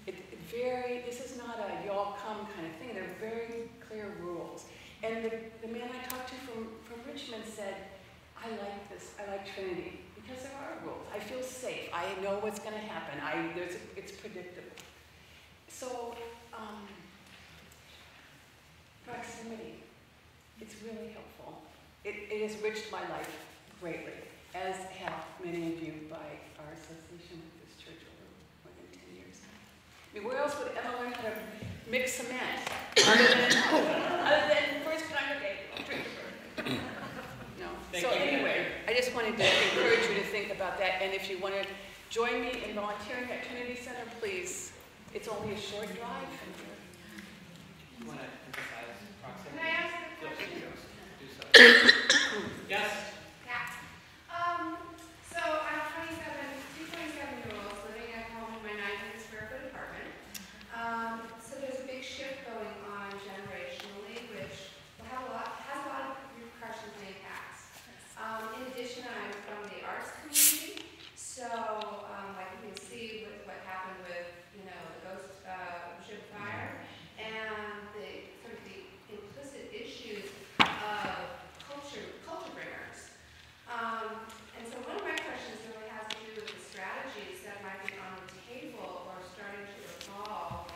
It, it very, this is not a y'all come kind of thing. There are very clear rules. And the, the man I talked to from, from Richmond said, I like this, I like Trinity, because there are rules. I feel safe. I know what's going to happen. I, there's, it's predictable. So, um, proximity, it's really helpful. It, it has enriched my life greatly, as have many of you by our association with this church over more than 10 years. I mean, where else would Emma learn how to mix cement other than, other than first congregate? No. Thank So you. anyway, I just wanted to encourage you to think about that, and if you want to join me in volunteering at Trinity Center, please. It's only a short drive from here. You want to emphasize proximity? Yes? Yeah. Um, so I'm 27, two 27 year olds living at home in my 900 square foot apartment. Um, so there's a big shift going on generationally, which will have a lot, has a lot of repercussions and impacts. Um, in addition, I'm from the arts community, so, um, like you can see with what happened with, you know, the ghost, uh, ship fire, and the, sort of the implicit issues of culture, culture bringers. Um, and so one of my questions really has to do with the strategies that might be on the table or starting to evolve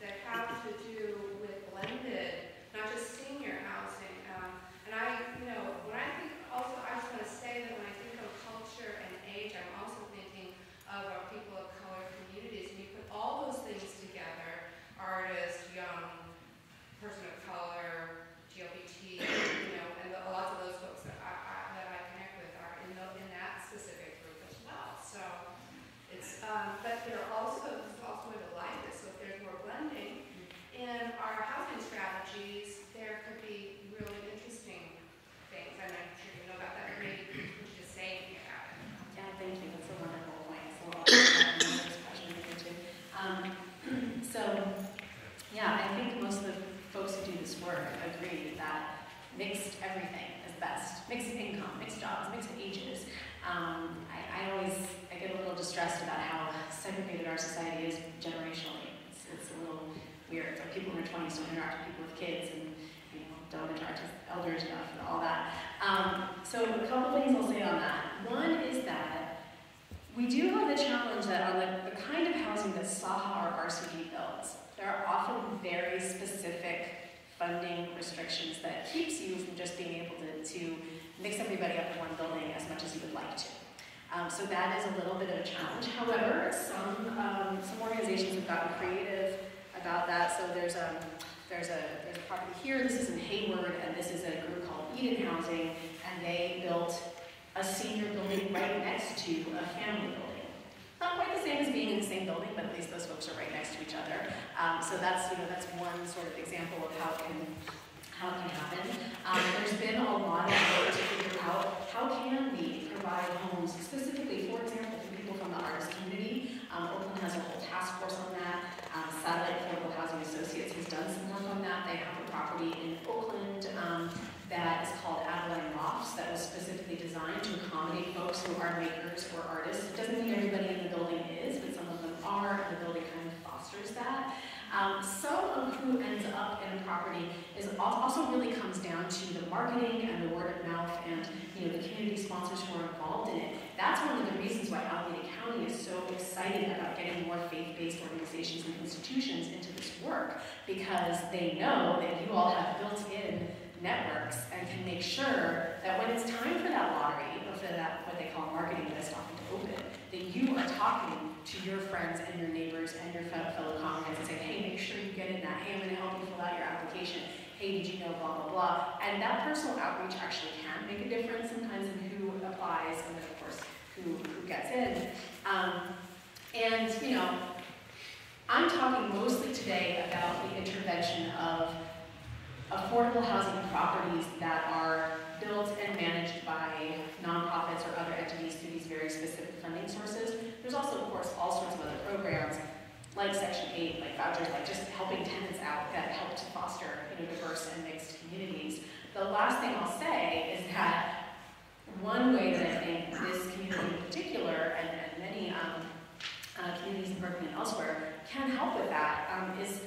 that have to do with blended, not just senior housing. Um, and I, you know, when I think, also, I just want to say that when I think of culture and age, I'm also thinking of our people of color communities. And you put all those things together, artists, young, person of color, GLBT, you know, and the, lots of those folks that I, I, that I connect with are in, the, in that specific group as well. So it's, um, but there are also, this is also way to like this, so if there's more blending in our housing strategies, there could be really interesting things. I'm not sure you know about that, but maybe we should just say anything about it. Yeah, thank you, that's a wonderful point, so I'll add another expression here too. Um, so, yeah, I think most of the folks who do this work agree that mixed everything is best. Mixed income, mixed jobs, mixed ages. Um, I, I always, I get a little distressed about how segregated our society is generationally. It's, it's a little weird, like people in their twenties don't interact with people with kids and, you know, don't interact with elders enough and all that. Um, so a couple things I'll say on that. One is that we do have the challenge that on the, the kind of housing that SAHA or RCD builds, there are often very specific funding restrictions that keeps you from just being able to, to mix everybody up in one building as much as you would like to. Um, so that is a little bit of a challenge. However, some, um, some organizations have gotten creative about that. So there's a, there's a, there's a property here, this is in Hayward, and this is a group called Eden Housing, and they built a senior building right next to a family building. Not quite the same as being in the same building, but at least those folks are right next to each other. Um, so that's, you know, that's one sort of example of how it can, how it can happen. Um, there's been a lot of work to figure out how can we provide homes specifically, for example, for people from the artist community. Um, Oakland has a whole task force on that. Um, Satellite Associates has done some work on that. They have a property in Oakland um, that is called Adeline Lofts that was specifically designed to accommodate folks who are makers or artists. It doesn't mean everybody in the building is, but some of them are, and the building kind of fosters that. Um, some of who ends up in a property is also really comes down to the marketing and the word of mouth and you know the community sponsors who are involved in it. That's one of the reasons why Alameda County is so excited about getting more faith-based organizations and institutions into this work because they know that you all have built-in networks and can make sure that when it's time for that lottery or for that what they call marketing list often to open, that you are talking to your friends and your neighbors and your fe- fellow congregants and saying, hey, make sure you get in that. Hey, I'm going to help you fill out your application. Hey, did you know blah blah blah? And that personal outreach actually can make a difference sometimes in who applies and then of course who, who gets in. Um, and you know, I'm talking mostly today about the intervention of affordable housing properties that are built and managed by nonprofits or other entities through these very specific funding sources. There's also, of course, all sorts of other programs like Section 8, like vouchers, like just helping tenants out that help to foster you know, diverse and mixed communities. The last thing I'll say is that one way that I think this community in particular, and, and many um, uh, communities in Berkeley and elsewhere, can help with that um, is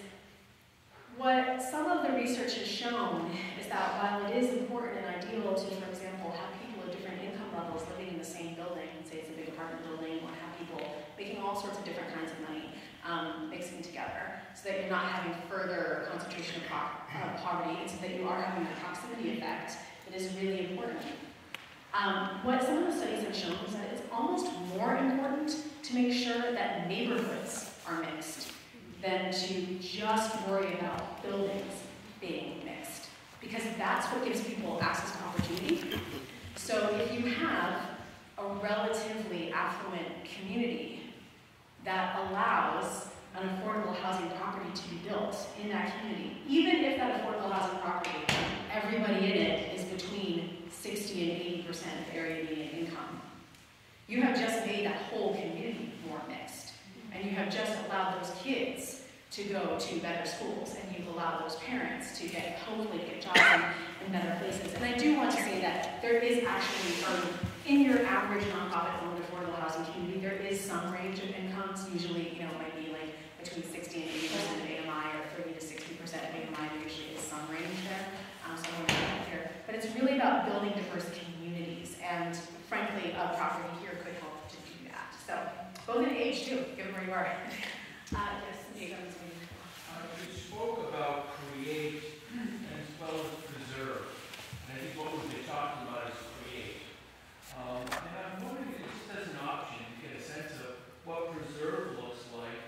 what some of the research has shown is that while it is important and ideal to, for example, have people of different income levels living in the same building, say it's a big apartment building, or have people making all sorts of different kinds of money, um, mixing together, so that you're not having further concentration of uh, poverty, and so that you are having a proximity effect that is really important. Um, what some of the studies have shown is that it's almost more important to make sure that neighborhoods are mixed than to just worry about buildings being mixed. Because that's what gives people access to opportunity. So if you have a relatively affluent community that allows an affordable housing property to be built in that community, even if that affordable housing property, everybody in it is between 60 and 80 percent of area median income, you have just made that whole community more mixed. And you have just allowed those kids to go to better schools, and you've allowed those parents to get, hopefully get jobs in, in better places. And I do want to say that there is actually, um, in your average nonprofit housing community, there is some range of incomes, usually, you know, it might be like between 60 and 80 percent of AMI, or 30 to 60 percent of AMI, there usually is some range there, um, so I want to here. But it's really about building diverse communities, and frankly, a property here could help to do that. So, both in age too, given where you are. Uh, yes, Ms. Jones, maybe. Uh, You spoke about create as well as preserve. And I think what we've been talking about is create. Um, And I'm wondering, as an option, to get a sense of what preserve looks like,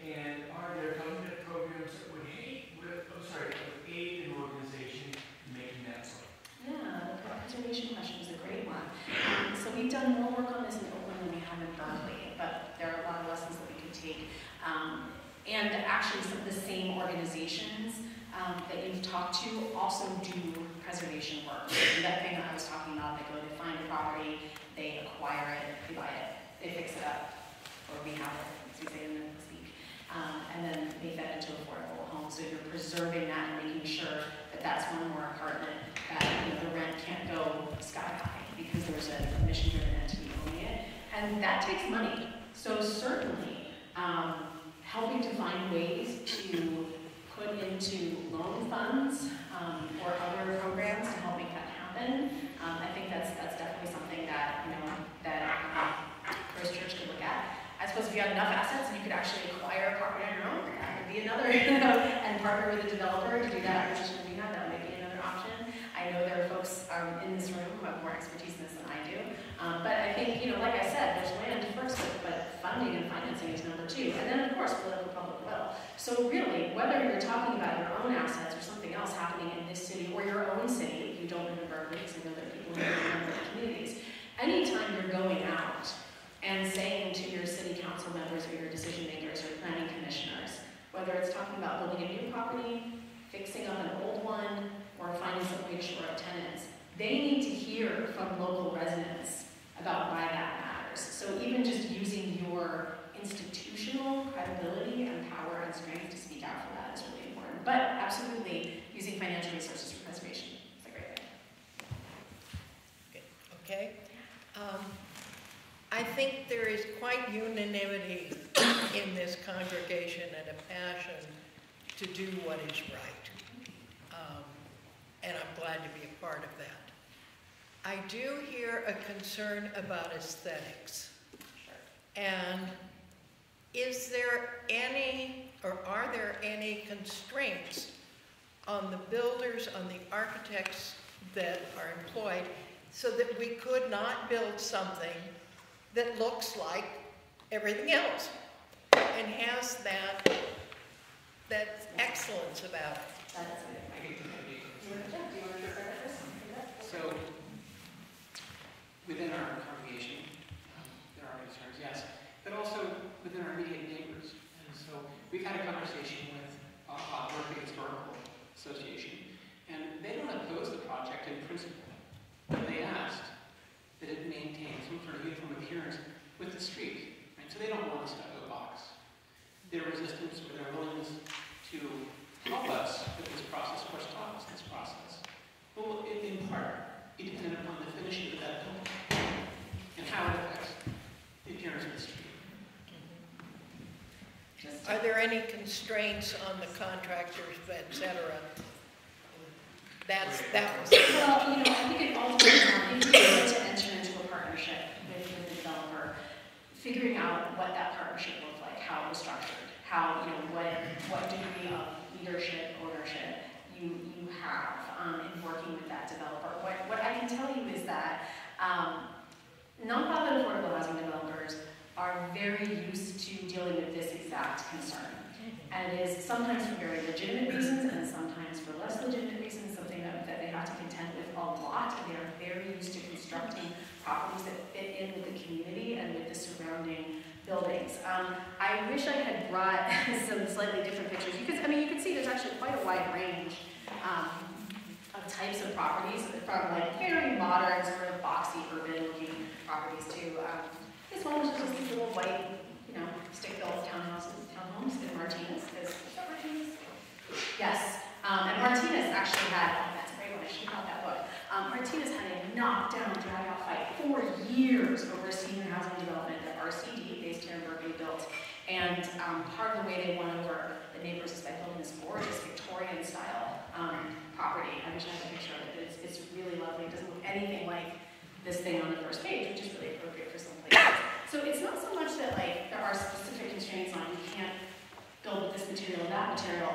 and are there government programs that would hate, with, I'm sorry, would aid an organization in making that work? Yeah, the preservation question is a great one. Um, so we've done more work on this in Oakland than we have in Berkeley, but there are a lot of lessons that we can take. Um, and actually, some of the same organizations um, that you've talked to also do preservation work. That thing that I was talking about, they go, to find a property, they acquire it, they buy it, they fix it up, or rehab it, as we say in the speak, um, and then make that into affordable homes. So you're preserving that and making sure that that's one more apartment that you know, the rent can't go sky high because there's a mission-driven entity owning it, and that takes money. So certainly, um, helping to find ways to put into loan funds um, or other programs to help make happen. Um, I think that's that's definitely something that you know that um, First Church could look at. I suppose if you have enough assets and you could actually acquire a property on your own, that would be another, you know, and partner with a developer to do that acquisition of rehab, that might be another option. I know there are folks um, in this room who have more expertise in this than I do. Um, but I think, you know, like I said, there's land first, but funding and financing is number two. And then, of course, political public will. So really, whether you're talking about your own assets or something else happening in this city or your own city, don't in Berkeley, because I know people other communities, anytime you're going out and saying to your city council members or your decision makers or planning commissioners, whether it's talking about building a new property, fixing up an old one, or finding some way to shore up tenants, they need to hear from local residents about why that matters. So even just using your institutional credibility and power and strength to speak out for that is really important. But absolutely, using financial resources for preservation is a great thing. Okay? Um, I think there is quite unanimity in this congregation and a passion to do what is right. Um, And I'm glad to be a part of that. I do hear a concern about aesthetics. And is there any, or are there any constraints on the builders, on the architects that are employed, so that we could not build something that looks like everything else and has that, that excellence about it? So, within our congregation, um, there are concerns, yes, but also within our immediate neighbors. And so, we've had a conversation with uh, uh, Berkeley Historical Association, and they don't oppose the project in principle. Asked that it maintain some sort of uniform appearance with the street, right? So they don't want a stucco box. Their resistance or their willingness to help us with this process, of course, taught us this process. Well, in, in part, it depended upon the finishing of that building and how it affects the appearance of the street. Are there any constraints on the contractors, et cetera? That's, that was, Well, you know, I think it all depends on if you're to enter into a partnership with the developer, figuring out what that partnership looks like, how it was structured, how, you know, what, what degree of leadership, ownership you, you have um, in working with that developer. What, what I can tell you is that um, nonprofit affordable housing developers are very used to dealing with this exact concern. And it is sometimes for very legitimate reasons and sometimes for less legitimate reasons, something that, that they have to contend with a lot. And they are very used to constructing properties that fit in with the community and with the surrounding buildings. Um, I wish I had brought some slightly different pictures. You can, I mean, you can see there's actually quite a wide range um, of types of properties, from like very modern, sort of boxy, urban-looking properties to um, this one which is just these little white, you know, stick-built townhouses, townhomes in Martinez. Is, is Martinez? Yes. Um, and Martinez actually had, got that book. Um, Martinez had a knockdown, drag-out fight for years over senior housing development that RCD, based here in Berkeley, built. And um, part of the way they won over the neighbors is by building this gorgeous Victorian-style um, property. I wish I had a picture of it, it's, it's really lovely. It doesn't look anything like this thing on the first page, which is really appropriate for some places. So it's not so much that like there are specific constraints on you can't build with this material, that material.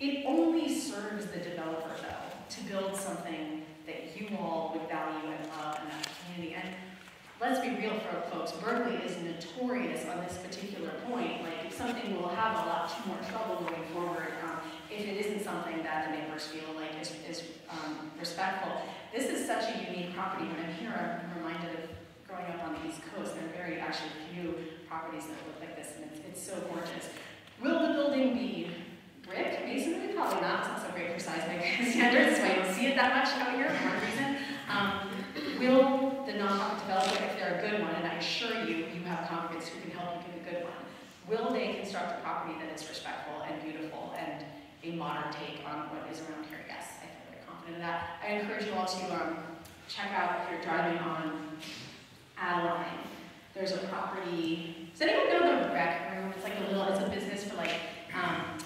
It only serves the developer though to build something that you all would value and love in that community. And let's be real for folks, Berkeley is notorious on this particular point. Like something will have a lot more trouble going forward um, if it isn't something that the neighbors feel like is, is um, respectful. This is such a unique property. When I'm here, I'm reminded of growing up on the East Coast. There are very actually few properties that look like this, and it's, it's so gorgeous. Will the building be brick, masonry? Probably not. Not so great for seismic standards, so you don't see it that much out here for one reason. Um, will the nonprofit developer, if they're a good one, and I assure you, you have confidence who can help you pick a good one, will they construct a property that is respectful and beautiful and a modern take on what is around here? Yes, I feel very confident in that. I encourage you all to um, check out if you're driving on Adeline. There's a property. Does anyone know the rec room? It's like a little. It's a business for like um,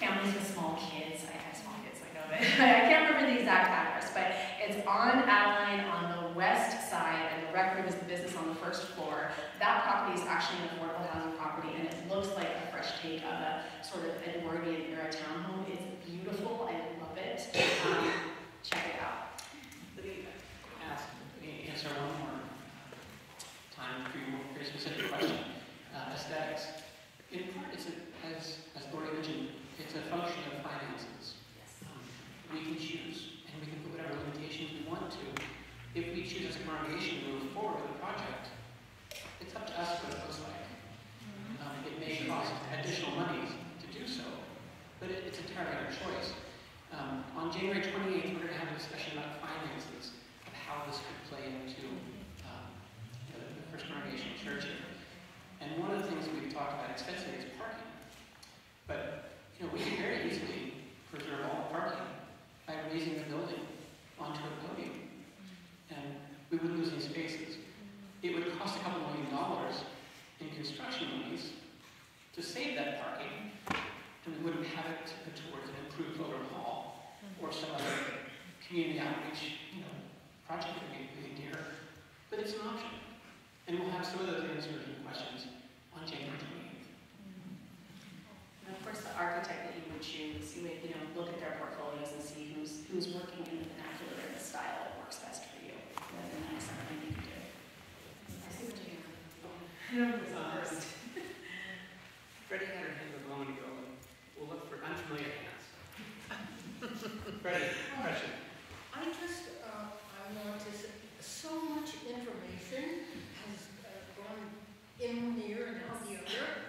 families with small kids. I have small kids, I know, it. I can't remember the exact address. But it's on Adeline on the west side, and the rec room is the business on the first floor. That property is actually an affordable housing property, and it looks like a fresh take of a sort of Edwardian era townhome. It's beautiful. I love it. Um, check it out. Me answer one more time for your very specific question. Uh, aesthetics. In part, it's a, as, as Lori mentioned, it's a function of finances. Um, we can choose, and we can put whatever limitations we want to. If we choose as a congregation to move forward with the project, it's up to us what it looks like. Um, it may cost additional money to do so, but it, it's entirely our choice. Um, on January 28th, we're going to have a discussion about finances of how this could play into um, know, the First Congregational Church here. And one of the things we've talked about extensively is parking. But know, we can very easily preserve all the parking by raising the building onto a podium, and we wouldn't lose any spaces. It would cost a couple million dollars in construction monies to save that parking, and we wouldn't have it to put towards an improved voter hall or some other community outreach, you know, project that we we dear. But it's an option. And we'll have some of those answers and questions on January 28th. And of course, the architect that you would choose, you would, you know, look at their portfolios and see who's, who's working in the vernacular and the style that works best for you. And then that's something you can do. I see what you're doing. Um, Freddie had her hand up a moment ago. We'll look for unfamiliar hands. Freddie, question. I just, uh, I want to say, so much information has uh, gone in here and out the other,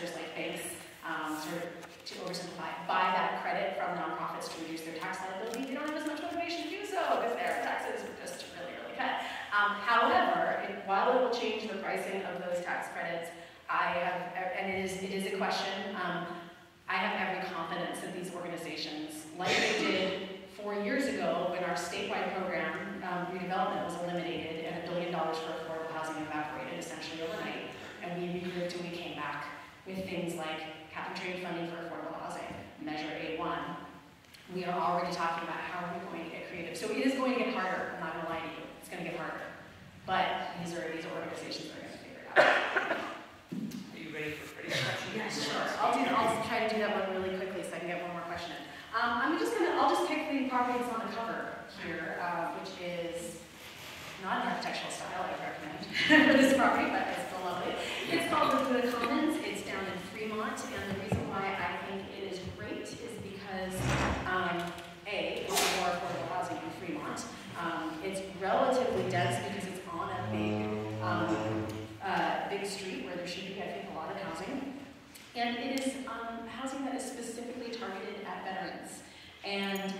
investors like banks, um, sort of to oversimplify, buy that credit from nonprofits to reduce their tax liability. They don't have as much motivation to do so because their taxes are just really, really cut. Um, however, it, while it will change the pricing of those tax credits, I have, and it is, it is a question, um, I have every confidence that these organizations, like they did four years ago when our statewide program, um, redevelopment was eliminated and a billion dollars for affordable housing evaporated essentially overnight. And we regrouped and we came back with things like cap and trade funding for affordable housing, Measure A1. We are already talking about how are we going to get creative. So it is going to get harder, I'm not gonna lie to you, it's gonna get harder. But these are, these are organizations that are gonna figure it out. Are you ready for pretty question? Yeah, sure. I'll do, I'll try to do that one really quickly so I can get one more question in. Um, I'm just gonna, I'll just pick the property that's on the cover here, uh, which is not an architectural style, I recommend, for this property, but it's still lovely. It's called Laguna Commons, Fremont, and the reason why I think it is great is because, um, A, it's more affordable housing in Fremont. Um, it's relatively dense because it's on a big, um, uh, big street where there should be, I think, a lot of housing. And it is um, housing that is specifically targeted at veterans. And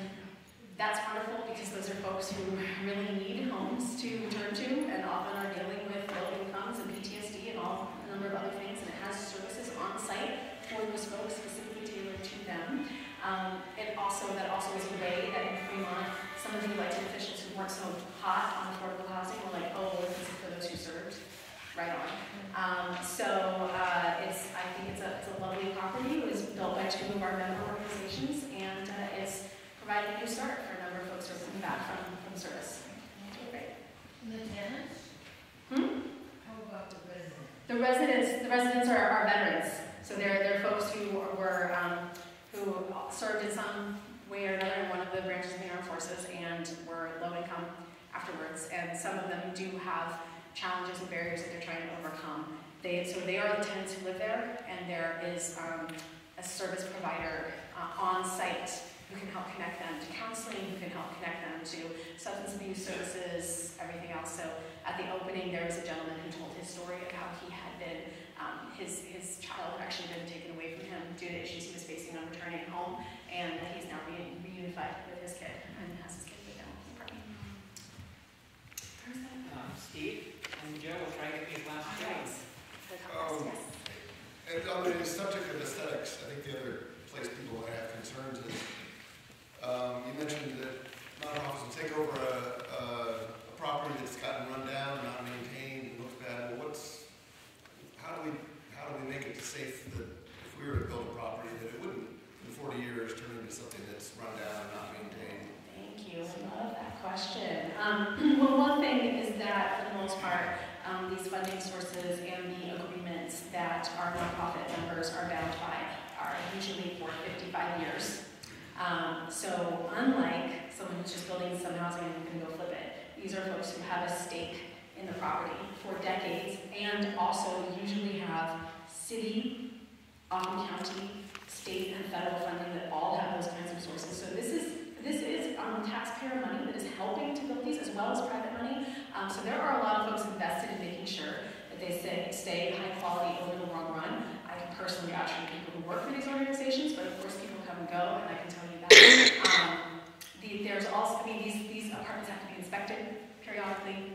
that's wonderful because those are folks who really need homes to turn to and often are dealing with low incomes and PTSD and all a number of other things. Has services on site for those folks specifically tailored to them. Um, it also, that also is a way that in Fremont, some of the elected officials who weren't so hot on affordable housing were like, oh, well, this is for those who served. Right on. Um, so uh, it's, I think it's a, it's a lovely property. It was built by two of our member organizations, and uh, it's providing a new start for a number of folks who are coming back from, from service. Great. And the tenants? Hmm? How about the residents? The residents, the residents are, are veterans. So they're, they're folks who were, um, who served in some way or another in one of the branches of the armed forces and were low income afterwards. And some of them do have challenges and barriers that they're trying to overcome. They, so they are the tenants who live there, and there is um, a service provider uh, on site who can help connect them to counseling, who can help connect them to substance abuse services, everything else. So at the opening, there was a gentleman who told his story of how he had been, um, his, his child had actually been taken away from him due to issues he was facing on returning home, and that he's now being reunified with his kid and has his kid with him. Um, Steve and Joe will try to get these last two. Um, Yes. And on the subject of aesthetics, I think the other place people might have concerns is, um, you mentioned that nonprofits will take over a, a, a property that's gotten run down, not maintained, and looks bad. Well, what's, how do we, how do we make it safe that if we were to build a property, that it wouldn't, in forty years, turn into something that's run down and not maintained? Thank you. I love that question. Um, well, one thing is that for the most part, um, these funding sources and the agreements that our nonprofit members are bound by are usually for 55 years. Um, so unlike someone who's just building some housing and can go flip it, these are folks who have a stake in the property for decades and also usually have city, often county, state and federal funding that all have those kinds of sources. So this is, this is um, taxpayer money that is helping to build these as well as private money. Um, so there are a lot of folks invested in making sure that they stay, stay high quality over the long run. I can personally vouch for people who work for these organizations, but of course people come and go, and I can tell. Um, the, there's also, I mean, these, these apartments have to be inspected periodically.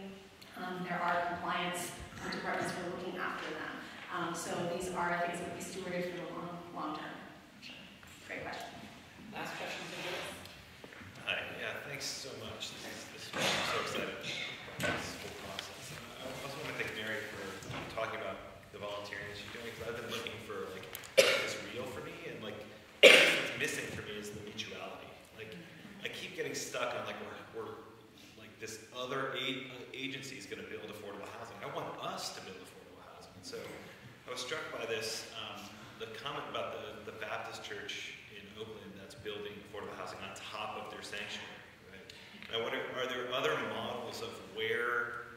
Um, there are compliance departments who are looking after them. Um, so these are things that we stewarded for the long, long term. Sure. Great question. Last question for Joe. Hi, yeah, thanks so much. This is, this is, I'm so excited about this whole process. And I also want to thank Mary for talking about the volunteering that she's doing, because I've been looking for, like, it's real for me, and like, what's missing for me is the mutuality. Like, I getting stuck on like, we're, we're, like, this other agency is gonna build affordable housing. I want us to build affordable housing. And so, I was struck by this, um, the comment about the, the Baptist church in Oakland that's building affordable housing on top of their sanctuary, right? I wonder, are there other models of where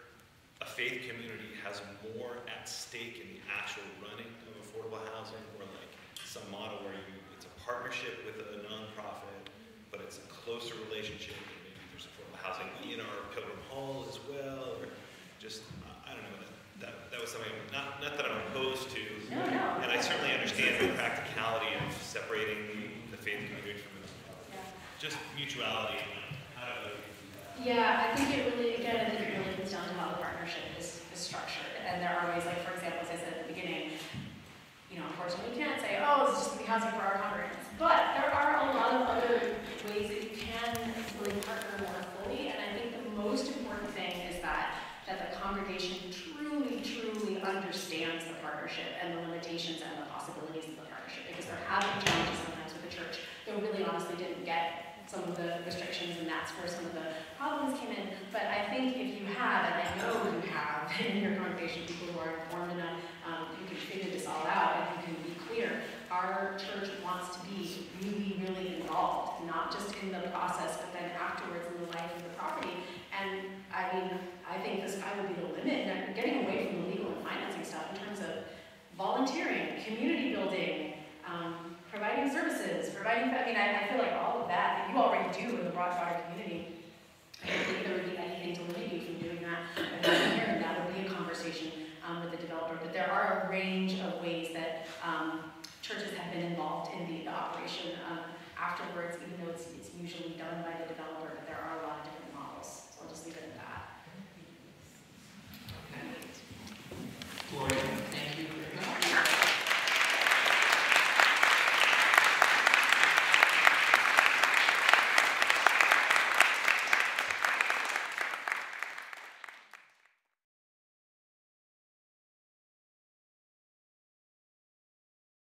a faith community has more at stake in the actual running of affordable housing, or like some model where you, it's a partnership with a nonprofit, but it's a closer relationship, and maybe there's affordable housing in our Pilgrim Hall as well, or just, I- don't know, that, that, was something, not, not that I'm opposed to, No, no. and I certainly understand the practicality of separating the faith community from the. Yeah. Just mutuality, how do you do that? Yeah, I think it really, again, I think it really comes down to how the partnership is, is structured. And there are ways, like, for example, as I said at the beginning, you know, unfortunately, we can't say, oh, it's just gonna be housing for our congregants. But there are a lot of other ways that you can really partner more fully. And I think the most important thing is that, that the congregation truly, truly understands the partnership and the limitations and the possibilities of the partnership. Because there have been challenges sometimes with the church that really honestly didn't get some of the restrictions, and that's where some of the problems came in. But I think if you have, and I know you have in your congregation, people who are informed enough, um, who can figure this all out and who can be clear, our church wants to be really, really involved, not just in the process, but then afterwards in the life of the property. And I mean, I think the sky would be the limit, and getting away from the legal and financing stuff in terms of volunteering, community building, um, providing services, providing, I mean, I, I feel like all of that that you already do in the broad broader community, I don't think there would be anything to limit you from doing that. That would be a conversation um, with the developer. But there are a range of ways that um, churches have been involved in the, the operation um, afterwards, even though it's, it's usually done by the developer. But there are